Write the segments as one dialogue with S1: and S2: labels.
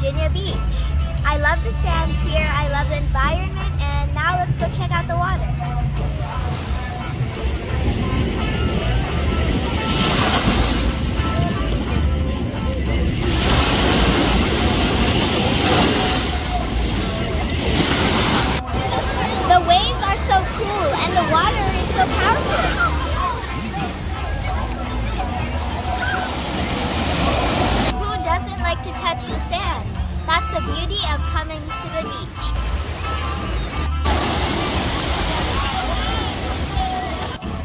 S1: Virginia Beach. I love the sand here, I love the environment, and beauty of coming to the beach.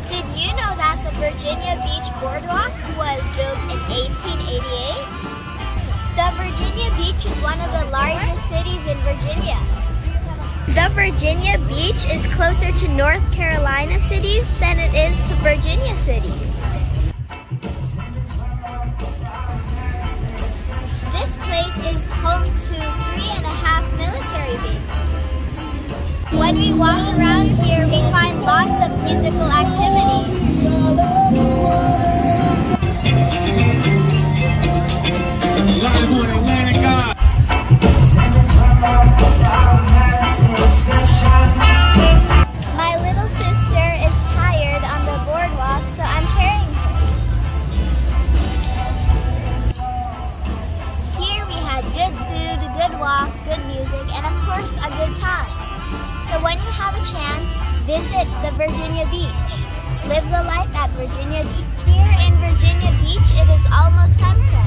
S1: Did you know that the Virginia Beach Boardwalk was built in 1888? The Virginia Beach is one of the largest cities in Virginia. The Virginia Beach is closer to North Carolina cities than it is to Virginia cities. This place is home to When we walk around here, we find lots of musical activities. My little sister is tired on the boardwalk, so I'm carrying her. Here we had good food, good walk, good music, and of course a good time. So when you have a chance, visit the Virginia Beach. Live the life at Virginia Beach. Here in Virginia Beach, it is almost sunset.